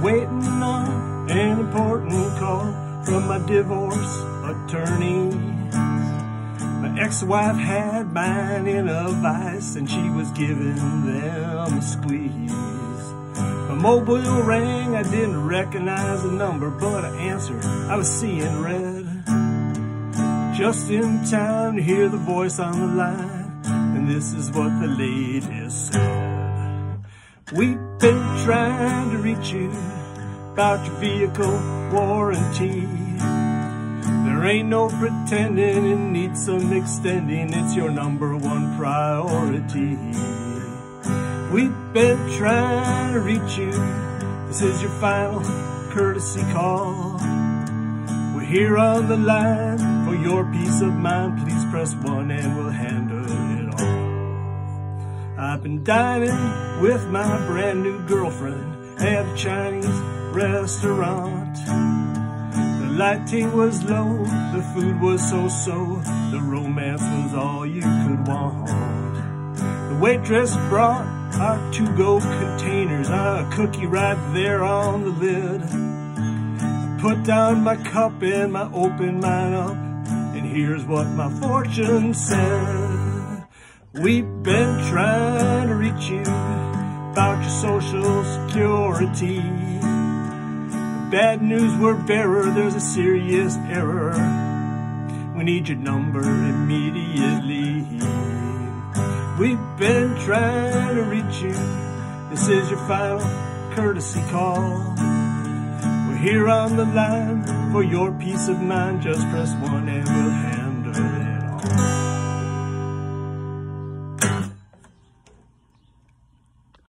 waiting on an important call from my divorce attorney. My ex-wife had mine in a vice and she was giving them a squeeze. My mobile rang, I didn't recognize the number, but I answered, I was seeing red. Just in time to hear the voice on the line, and this is what the lady said. We've been trying to reach you about your vehicle warranty. There ain't no pretending it needs some extending, it's your number one priority. We've been trying to reach you, this is your final courtesy call. We're here on the line for your peace of mind, please press one and I've been dining with my brand new girlfriend at a Chinese restaurant. The lighting was low, the food was so-so, the romance was all you could want. The waitress brought our to-go containers, a cookie right there on the lid. I put down my cup and I opened mine up, and here's what my fortune said. We've been trying to reach you about your social security. Bad news, we're bearer, there's a serious error. We need your number immediately. We've been trying to reach you. This is your final courtesy call. We're here on the line for your peace of mind. Just press one and we'll handle it.